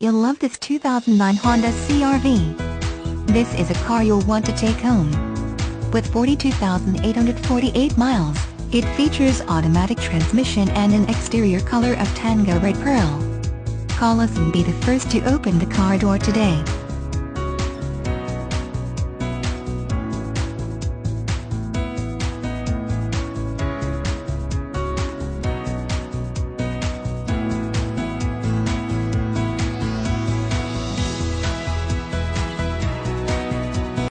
You'll love this 2009 Honda CRV. This is a car you'll want to take home. With 42,848 miles, it features automatic transmission and an exterior color of Tango Red Pearl. Call us and be the first to open the car door today.